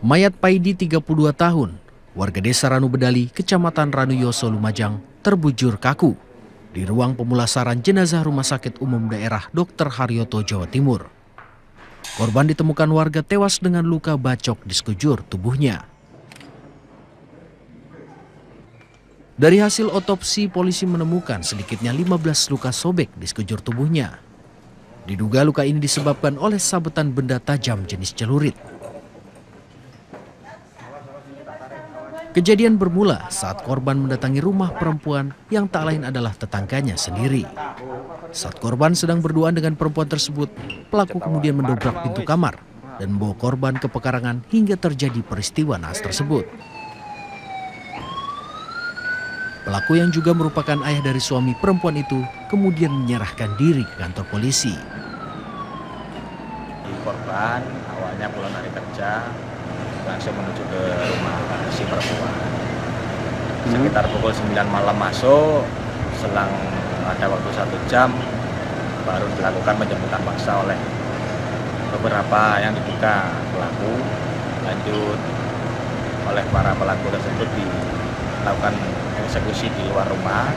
Mayat Paidi 32 tahun, warga desa Ranu Bedali, kecamatan Ranu Yoso, Lumajang, terbujur kaku di ruang pemulasaran jenazah Rumah Sakit Umum Daerah Dr. Haryoto, Jawa Timur. Korban ditemukan warga tewas dengan luka bacok di sekujur tubuhnya. Dari hasil otopsi, polisi menemukan sedikitnya 15 luka sobek di sekujur tubuhnya. Diduga luka ini disebabkan oleh sabetan benda tajam jenis celurit. Kejadian bermula saat korban mendatangi rumah perempuan yang tak lain adalah tetangganya sendiri. Saat korban sedang berduaan dengan perempuan tersebut, pelaku kemudian mendobrak pintu kamar dan membawa korban ke pekarangan hingga terjadi peristiwa naas tersebut. Pelaku yang juga merupakan ayah dari suami perempuan itu kemudian menyerahkan diri ke kantor polisi. Korban awalnya pulang dari kerja langsung menuju ke rumah si perempuan. Sekitar pukul 9 malam masuk, selang ada waktu satu jam baru dilakukan penjemputan paksa oleh beberapa yang diduga pelaku. Lanjut oleh para pelaku tersebut dilakukan eksekusi di luar rumah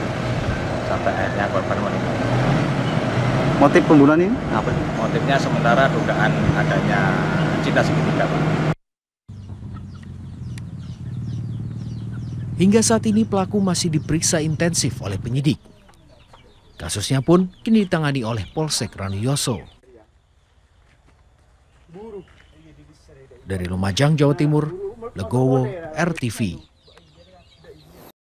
sampai akhirnya korban meninggal. Motif pembunuhan ini apa? Motifnya sementara dugaan adanya cinta segitiga, Pak. Hingga saat ini pelaku masih diperiksa intensif oleh penyidik. Kasusnya pun kini ditangani oleh Polsek Ranuyoso. Dari Lumajang, Jawa Timur, Legowo, RTV.